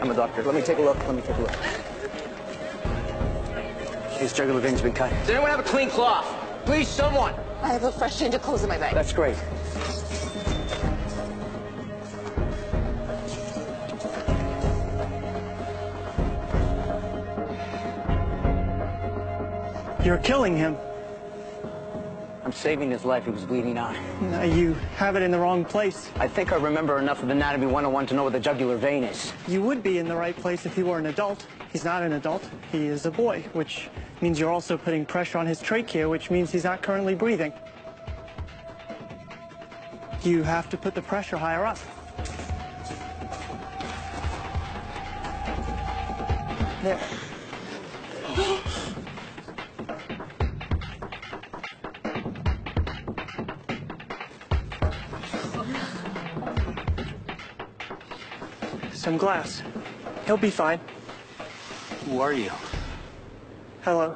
I'm a doctor. Let me take a look. Let me take a look. His jugular vein's been cut. Does anyone have a clean cloth? Please, someone. I have a fresh change of clothes in my bag. That's great. You're killing him. I'm saving his life. He was bleeding out. No, you have it in the wrong place. I think I remember enough of Anatomy 101 to know where the jugular vein is. You would be in the right place if he were an adult. He's not an adult. He is a boy, which means you're also putting pressure on his trachea, which means he's not currently breathing. You have to put the pressure higher up. There. Some glass. He'll be fine. Who are you? Hello,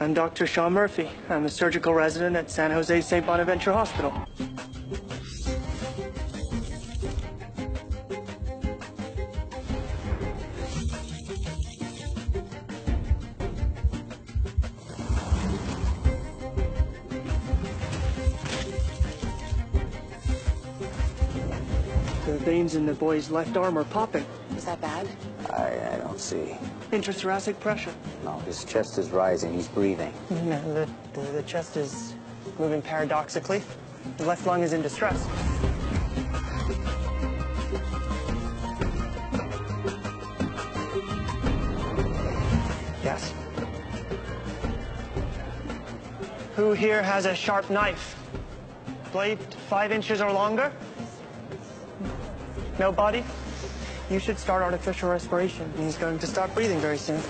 I'm Dr. Sean Murphy. I'm a surgical resident at San Jose St. Bonaventure Hospital. The veins in the boy's left arm are popping. Is that bad? I, I don't see. Intrathoracic pressure. No, his chest is rising. He's breathing. No, the, the, the chest is moving paradoxically. The left lung is in distress. Yes. Who here has a sharp knife? Blade five inches or longer? Nobody? You should start artificial respiration. He's going to stop breathing very soon.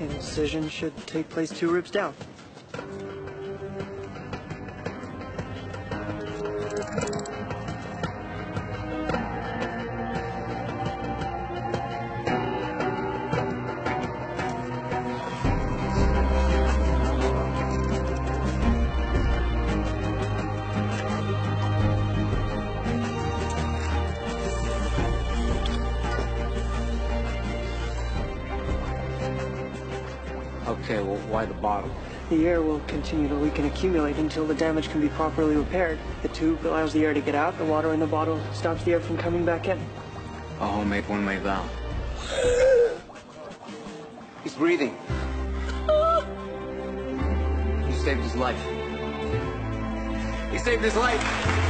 Incision should take place two ribs down. Okay, well, why the bottle? The air will continue to leak and accumulate until the damage can be properly repaired. The tube allows the air to get out, the water in the bottle stops the air from coming back in. A homemade one-way valve. He's breathing. You saved his life. He saved his life.